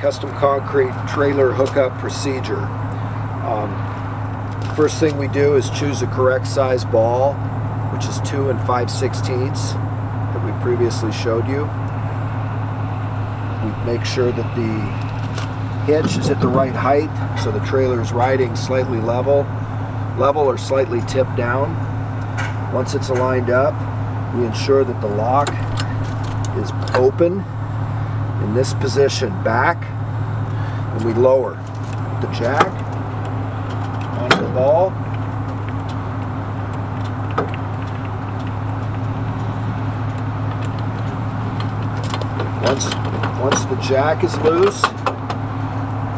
custom concrete trailer hookup procedure. Um, first thing we do is choose a correct size ball, which is 2 and 5 sixteenths that we previously showed you. We make sure that the hitch is at the right height so the trailer is riding slightly level, level or slightly tipped down. Once it's aligned up, we ensure that the lock is open in this position back and we lower the jack onto the ball. Once once the jack is loose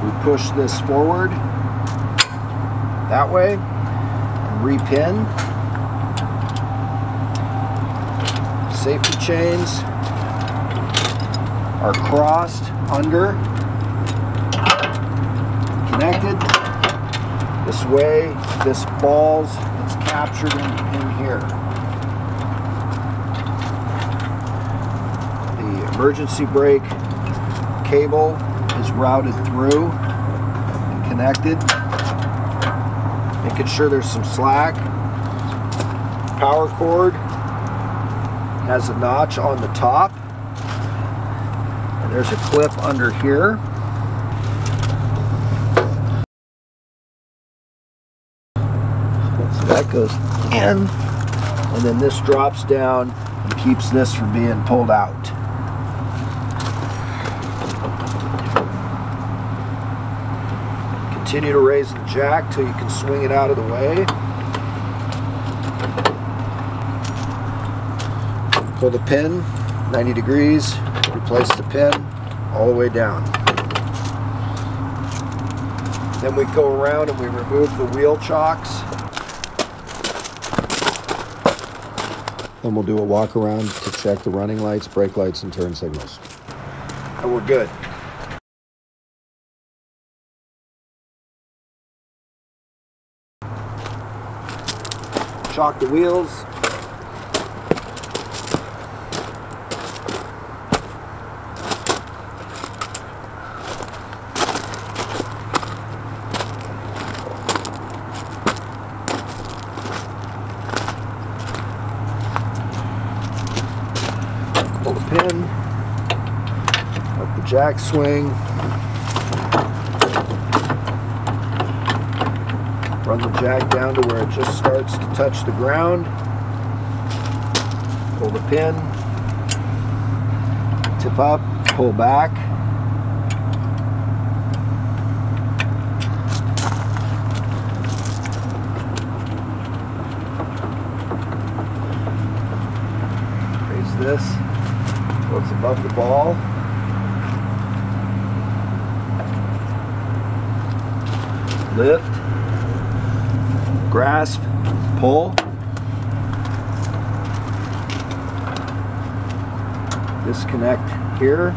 we push this forward that way and repin. Safety chains are crossed under, connected. This way, this falls, it's captured in, in here. The emergency brake cable is routed through and connected, making sure there's some slack. Power cord has a notch on the top there's a clip under here. So that goes in, and then this drops down and keeps this from being pulled out. Continue to raise the jack till you can swing it out of the way. Pull the pin 90 degrees, replace the pin all the way down. Then we go around and we remove the wheel chocks. Then we'll do a walk around to check the running lights, brake lights, and turn signals. And we're good. Chock the wheels, pin, let the jack swing, run the jack down to where it just starts to touch the ground, pull the pin, tip up, pull back, raise this Looks above the ball. Lift. Grasp. Pull. Disconnect here.